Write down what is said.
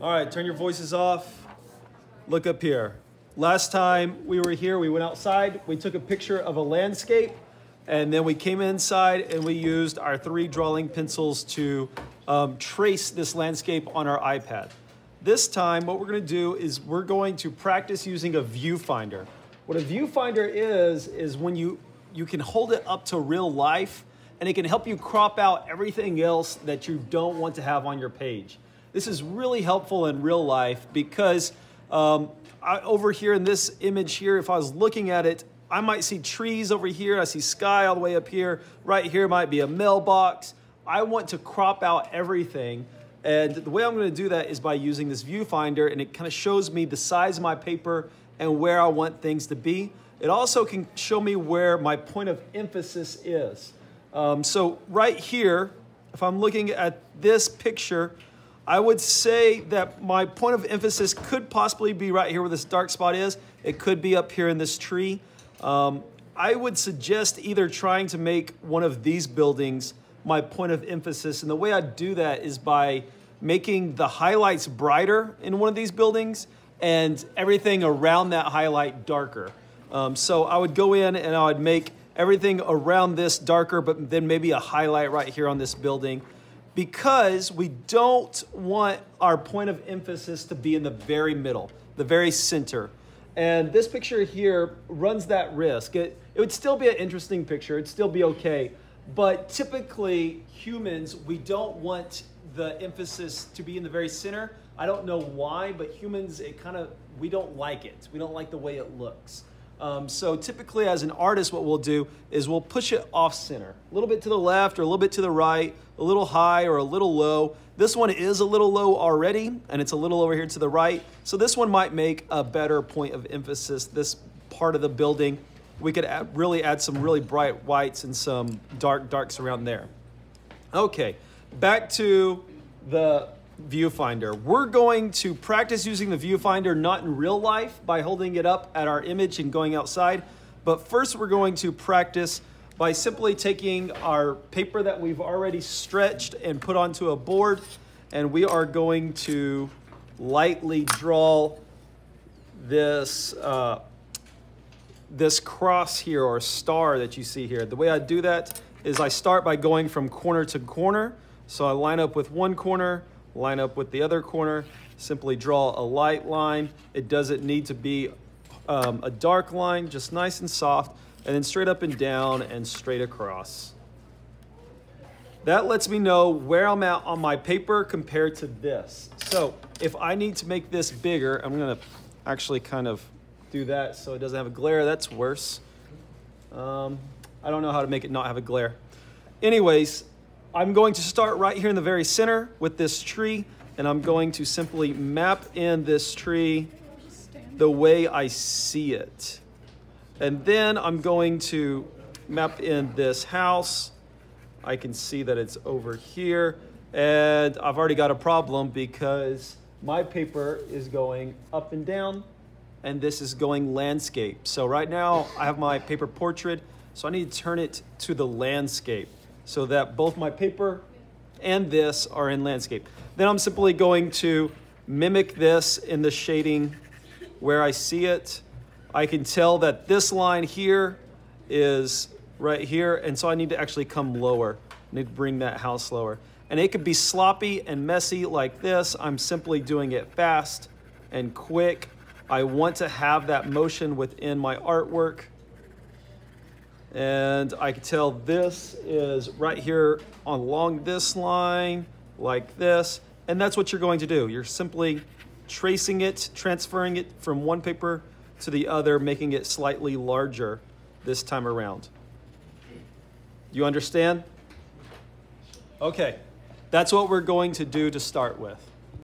All right, turn your voices off. Look up here. Last time we were here, we went outside, we took a picture of a landscape, and then we came inside and we used our three drawing pencils to um, trace this landscape on our iPad. This time, what we're gonna do is we're going to practice using a viewfinder. What a viewfinder is, is when you, you can hold it up to real life and it can help you crop out everything else that you don't want to have on your page. This is really helpful in real life because um, I, over here in this image here, if I was looking at it, I might see trees over here. I see sky all the way up here. Right here might be a mailbox. I want to crop out everything. And the way I'm going to do that is by using this viewfinder and it kind of shows me the size of my paper and where I want things to be. It also can show me where my point of emphasis is. Um, so right here, if I'm looking at this picture, I would say that my point of emphasis could possibly be right here where this dark spot is. It could be up here in this tree. Um, I would suggest either trying to make one of these buildings my point of emphasis. And the way I do that is by making the highlights brighter in one of these buildings and everything around that highlight darker. Um, so I would go in and I would make everything around this darker, but then maybe a highlight right here on this building because we don't want our point of emphasis to be in the very middle, the very center. And this picture here runs that risk. It, it would still be an interesting picture, it'd still be okay. But typically, humans, we don't want the emphasis to be in the very center. I don't know why, but humans, it kind of, we don't like it. We don't like the way it looks. Um, so typically as an artist, what we'll do is we'll push it off center, a little bit to the left or a little bit to the right, a little high or a little low. This one is a little low already, and it's a little over here to the right. So this one might make a better point of emphasis, this part of the building. We could add, really add some really bright whites and some dark darks around there. Okay, back to the viewfinder. We're going to practice using the viewfinder not in real life by holding it up at our image and going outside, but first we're going to practice by simply taking our paper that we've already stretched and put onto a board, and we are going to lightly draw this, uh, this cross here or star that you see here. The way I do that is I start by going from corner to corner. So I line up with one corner, line up with the other corner, simply draw a light line. It doesn't need to be um, a dark line, just nice and soft, and then straight up and down and straight across. That lets me know where I'm at on my paper compared to this. So if I need to make this bigger, I'm gonna actually kind of do that so it doesn't have a glare. That's worse. Um, I don't know how to make it not have a glare. Anyways, I'm going to start right here in the very center with this tree, and I'm going to simply map in this tree the way I see it. And then I'm going to map in this house. I can see that it's over here, and I've already got a problem because my paper is going up and down, and this is going landscape. So right now I have my paper portrait, so I need to turn it to the landscape so that both my paper and this are in landscape. Then I'm simply going to mimic this in the shading where I see it. I can tell that this line here is right here, and so I need to actually come lower. I need to bring that house lower. And it could be sloppy and messy like this. I'm simply doing it fast and quick. I want to have that motion within my artwork. And I can tell this is right here on along this line, like this. And that's what you're going to do. You're simply tracing it, transferring it from one paper to the other, making it slightly larger this time around. You understand? Okay, that's what we're going to do to start with.